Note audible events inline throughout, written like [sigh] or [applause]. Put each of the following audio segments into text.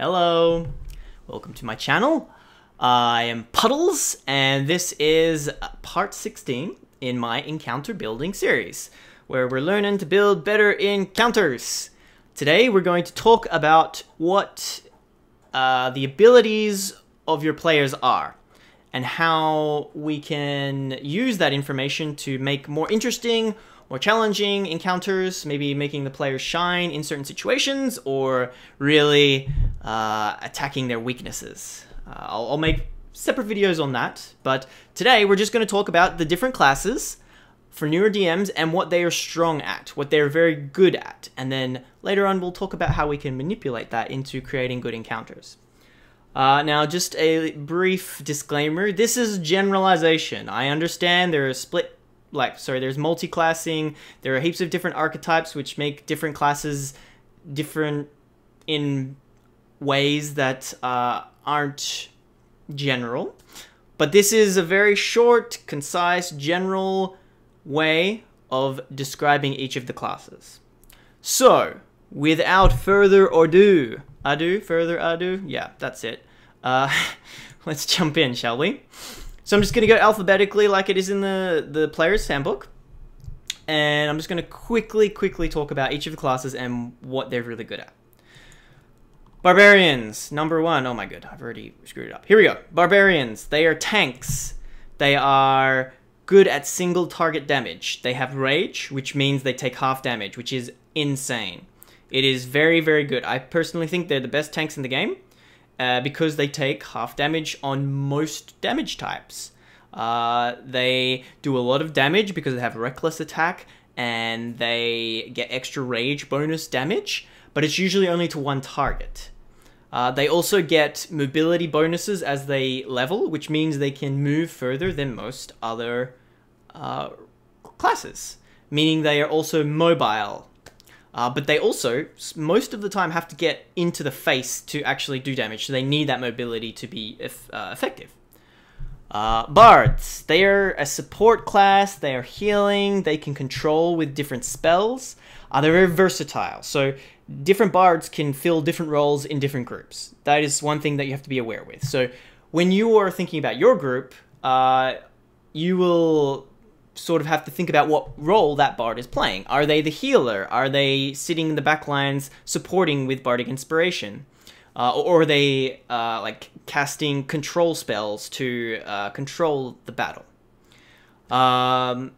Hello, welcome to my channel. I am Puddlez, and this is part 16 in my encounter building series, where we're learning to build better encounters. Today we're going to talk about what uh, the abilities of your players are, and how we can use that information to make more interesting more challenging encounters, maybe making the players shine in certain situations, or really uh, attacking their weaknesses. Uh, I'll, I'll, make separate videos on that, but today we're just going to talk about the different classes for newer DMs and what they are strong at, what they're very good at, and then later on we'll talk about how we can manipulate that into creating good encounters. Uh, now, just a brief disclaimer. This is generalization. I understand there are split like sorry there's multi-classing there are heaps of different archetypes which make different classes different in ways that uh, aren't general but this is a very short concise general way of describing each of the classes so without further ado ado further ado yeah that's it uh, [laughs] let's jump in shall we so I'm just going to go alphabetically like it is in the, the player's handbook. And I'm just going to quickly, quickly talk about each of the classes and what they're really good at. Barbarians, number one. Oh my god, I've already screwed it up. Here we go. Barbarians, they are tanks. They are good at single target damage. They have rage, which means they take half damage, which is insane. It is very, very good. I personally think they're the best tanks in the game uh, because they take half damage on most damage types. Uh, they do a lot of damage because they have reckless attack and they get extra rage bonus damage, but it's usually only to one target. Uh, they also get mobility bonuses as they level, which means they can move further than most other uh, classes, meaning they are also mobile uh, but they also, most of the time, have to get into the face to actually do damage, so they need that mobility to be uh, effective. Uh, bards, they are a support class, they are healing, they can control with different spells. Uh, they're very versatile, so different bards can fill different roles in different groups. That is one thing that you have to be aware with. So when you are thinking about your group, uh, you will sort of have to think about what role that bard is playing. Are they the healer? Are they sitting in the back lines supporting with bardic inspiration? Uh, or are they uh, like casting control spells to uh, control the battle? Um,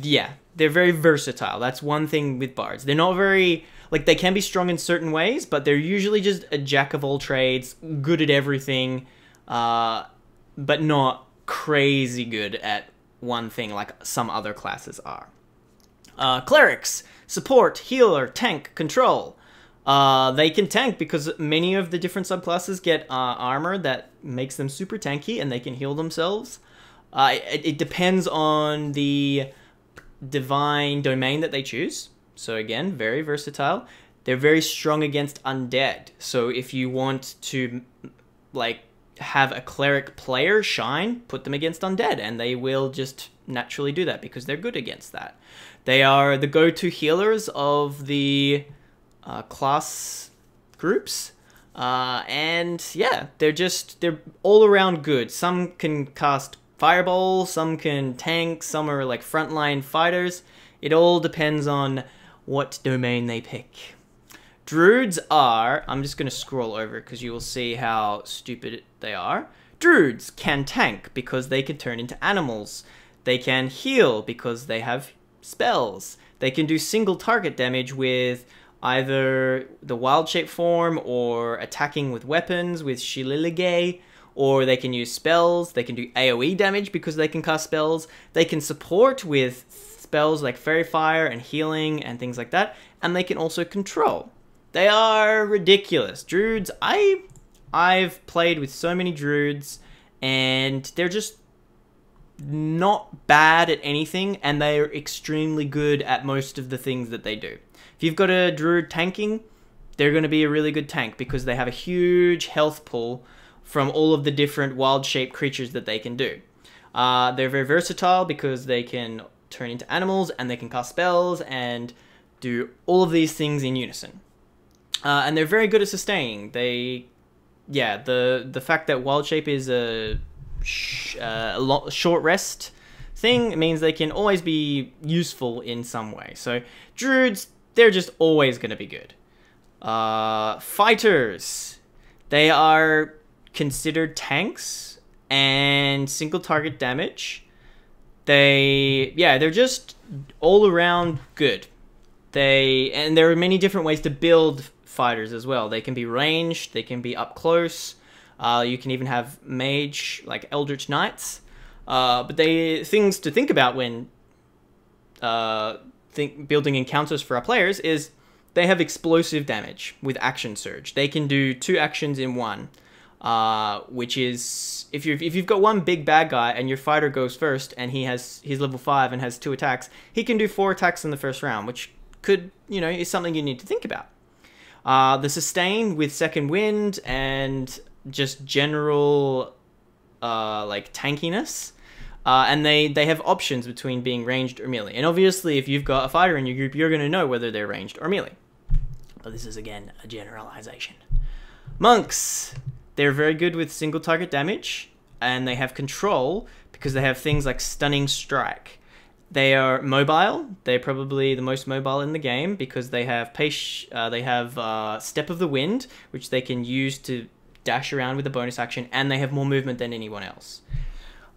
yeah, they're very versatile. That's one thing with bards. They're not very like they can be strong in certain ways, but they're usually just a jack of all trades, good at everything, uh, but not crazy good at one thing like some other classes are. Uh, clerics, support, healer, tank, control. Uh, they can tank because many of the different subclasses get uh, armor that makes them super tanky and they can heal themselves. Uh, it, it, depends on the divine domain that they choose. So again, very versatile. They're very strong against undead. So if you want to like have a cleric player shine, put them against undead, and they will just naturally do that because they're good against that. They are the go-to healers of the uh, class groups. Uh, and yeah, they're just, they're all around good. Some can cast fireball, some can tank, some are like frontline fighters. It all depends on what domain they pick. Druids are, I'm just going to scroll over because you will see how stupid they are. Druids can tank because they can turn into animals. They can heal because they have spells. They can do single target damage with either the wild shape form or attacking with weapons with Shillelagh, or they can use spells. They can do AoE damage because they can cast spells. They can support with spells like Faerie Fire and healing and things like that, and they can also control. They are ridiculous. Druids, I I've played with so many druids and they're just not bad at anything and they're extremely good at most of the things that they do. If you've got a druid tanking, they're going to be a really good tank because they have a huge health pool from all of the different wild shaped creatures that they can do. Uh, they're very versatile because they can turn into animals and they can cast spells and do all of these things in unison. uh, and they're very good at sustaining. They, yeah, the the fact that wild shape is a, sh- uh, a short rest thing means they can always be useful in some way. So druids, they're just always going to be good. Uh, fighters, they are considered tanks and single target damage. They, yeah, they're just all around good. They, and there are many different ways to build fighters as well. They can be ranged, they can be up close. Uh, you can even have mage, like Eldritch Knights. Uh, but they things to think about when uh, think building encounters for our players is they have explosive damage with action surge. They can do two actions in one, uh, which is if you if you've got one big bad guy and your fighter goes first and he has he's level five and has two attacks, he can do four attacks in the first round, which could you know is something you need to think about. Uh, the sustain with second wind and just general uh, like tankiness uh, and they, they have options between being ranged or melee. And obviously, if you've got a fighter in your group, you're going to know whether they're ranged or melee. But this is, again, a generalization. Monks. They're very good with single target damage, and they have control because they have things like Stunning Strike. They are mobile. They're probably the most mobile in the game because they have uh, they have uh, Step of the Wind, which they can use to dash around with a bonus action, and they have more movement than anyone else.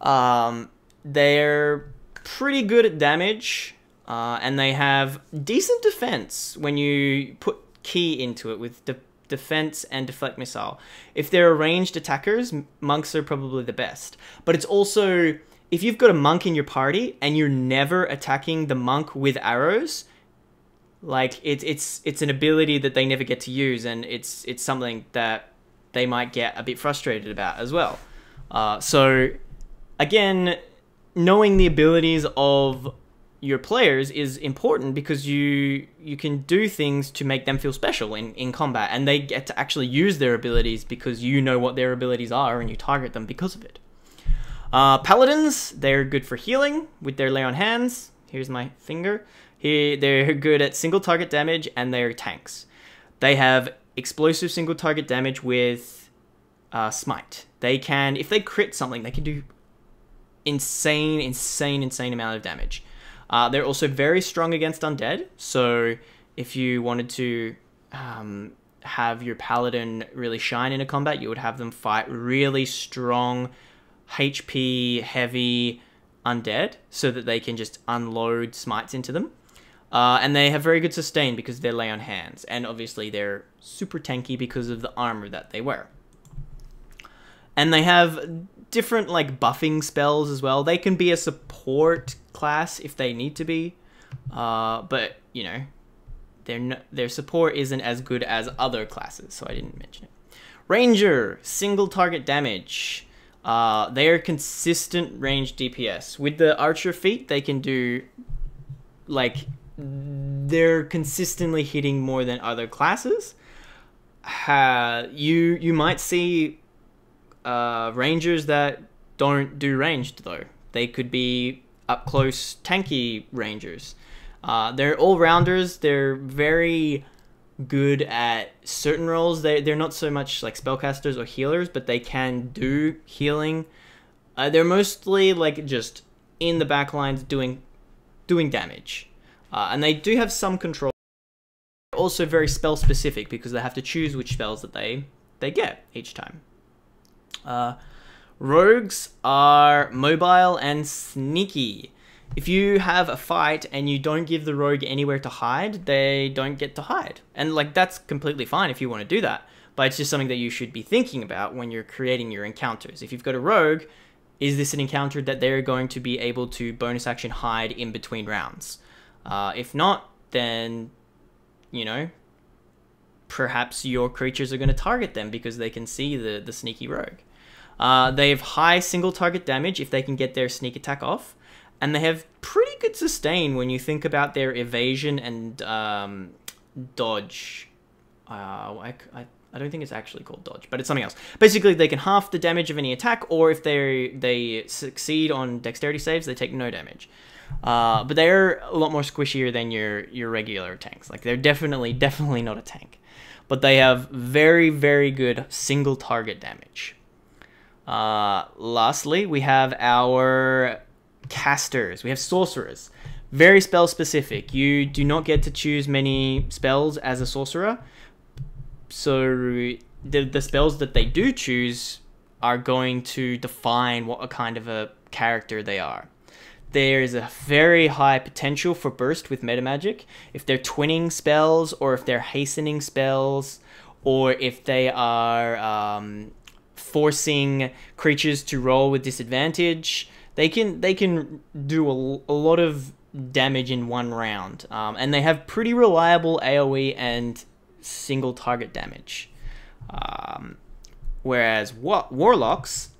Um, they're pretty good at damage, uh, and they have decent defense when you put ki into it with de- defense and deflect missile. If they're ranged attackers, monks are probably the best. But it's also if you've got a monk in your party and you're never attacking the monk with arrows, like it's it's it's an ability that they never get to use, and it's it's something that they might get a bit frustrated about as well. Uh, so again, knowing the abilities of your players is important because you you can do things to make them feel special in, in combat and they get to actually use their abilities because you know what their abilities are and you target them because of it. Uh, paladins, they're good for healing with their lay on hands. Here's my finger. Here, they're [laughs] good at single target damage and they're tanks. They have explosive single target damage with uh, smite. They can, if they crit something, they can do insane, insane, insane amount of damage. Uh, they're also very strong against undead. So if you wanted to um, have your paladin really shine in a combat, you would have them fight really strong, HP heavy undead, so that they can just unload smites into them. Uh, and they have very good sustain because their lay on hands, and obviously they're super tanky because of the armor that they wear. And they have different like buffing spells as well. They can be a support class if they need to be, uh, but you know, their their support isn't as good as other classes, so I didn't mention it. Ranger, single target damage. Uh, they are consistent range DPS. With the archer feat, they can do like they're consistently hitting more than other classes. Uh, you you might see uh, rangers that don't do ranged though. They could be up close tanky rangers. Uh, they're all rounders. They're very good at certain roles. They they're not so much like spellcasters or healers, but they can do healing. Uh, they're mostly like just in the back lines doing doing damage, uh, and they do have some control. Also very spell specific because they have to choose which spells that they they get each time. Uh, rogues are mobile and sneaky. If you have a fight and you don't give the rogue anywhere to hide, they don't get to hide. And like that's completely fine if you want to do that. But it's just something that you should be thinking about when you're creating your encounters. If you've got a rogue, is this an encounter that they're going to be able to bonus action hide in between rounds? Uh, if not, then you know perhaps your creatures are going to target them because they can see the the sneaky rogue. Uh, they have high single target damage if they can get their sneak attack off, and they have pretty good sustain when you think about their evasion and um, dodge. Uh, I, I, I don't think it's actually called dodge, but it's something else. Basically, they can half the damage of any attack, or if they they succeed on dexterity saves, they take no damage. Uh, but they're a lot more squishier than your your regular tanks. Like they're definitely definitely not a tank. but they have very, very good single target damage. Uh, lastly, we have our casters. We have sorcerers. Very spell specific. You do not get to choose many spells as a sorcerer. So the, the spells that they do choose are going to define what a kind of a character they are. There's a very high potential for burst with meta magic. If they're twinning spells, or if they're hastening spells, or if they are um, forcing creatures to roll with disadvantage, they can they can do a, a lot of damage in one round, um, and they have pretty reliable AOE and single target damage. Um, whereas what warlocks,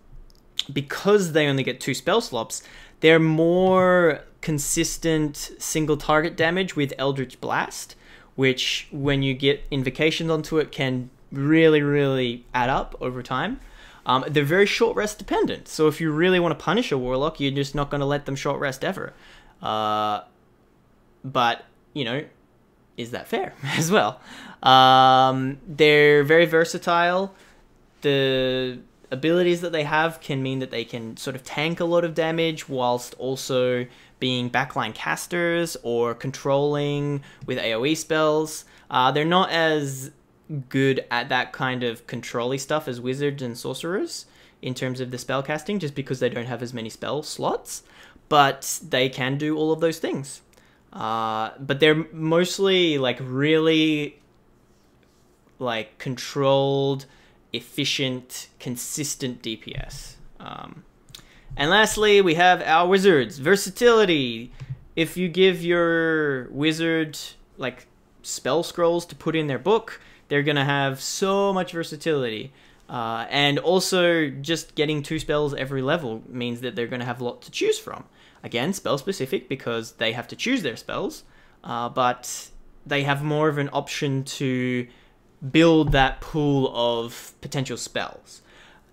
because they only get two spell slots, they're more consistent single target damage with Eldritch Blast, which when you get invocations onto it can really, really add up over time. Um, they're very short rest dependent, so if you really want to punish a warlock, you're just not going to let them short rest ever. Uh, but you know, is that fair [laughs] as well? Um, they're very versatile. The abilities that they have can mean that they can sort of tank a lot of damage whilst also being backline casters or controlling with AoE spells. Uh, they're not as good at that kind of controlly stuff as wizards and sorcerers in terms of the spell casting, just because they don't have as many spell slots, but they can do all of those things. Uh, but they're mostly like really like controlled, efficient, consistent DPS. Um, and lastly, we have our wizards versatility. If you give your wizard like spell scrolls to put in their book, they're gonna have so much versatility. Uh, and also, just getting two spells every level means that they're going to have a lot to choose from. Again, spell specific because they have to choose their spells, uh, but they have more of an option to build that pool of potential spells.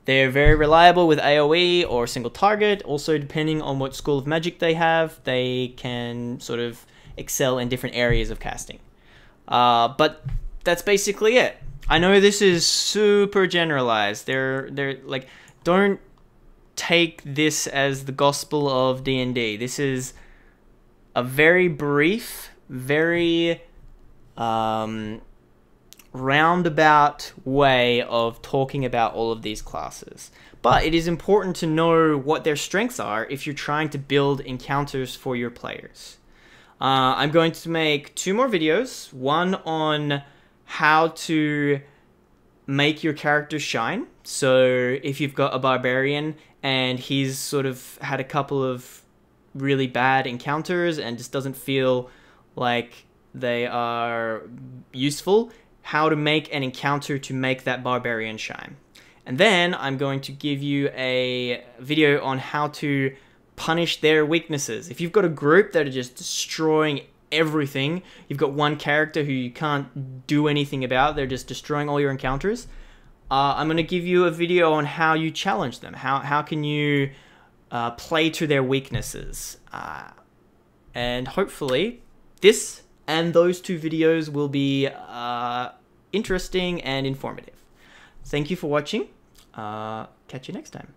They're very reliable with AoE or single target. Also, depending on what school of magic they have, they can sort of excel in different areas of casting. Uh, but that's basically it. I know this is super generalized. They're they're like don't take this as the gospel of D&D. This is a very brief, very um, roundabout way of talking about all of these classes. But it is important to know what their strengths are if you're trying to build encounters for your players. Uh, I'm going to make two more videos. One on how to make your character shine. So if you've got a barbarian and he's sort of had a couple of really bad encounters and just doesn't feel like they are useful, how to make an encounter to make that barbarian shine. And then I'm going to give you a video on how to punish their weaknesses. If you've got a group that are just destroying everything, you've got one character who you can't do anything about, they're just destroying all your encounters, uh, I'm going to give you a video on how you challenge them. How, how can you uh, play to their weaknesses? Uh, and hopefully, this and those two videos will be uh, interesting and informative. Thank you for watching. Uh, catch you next time.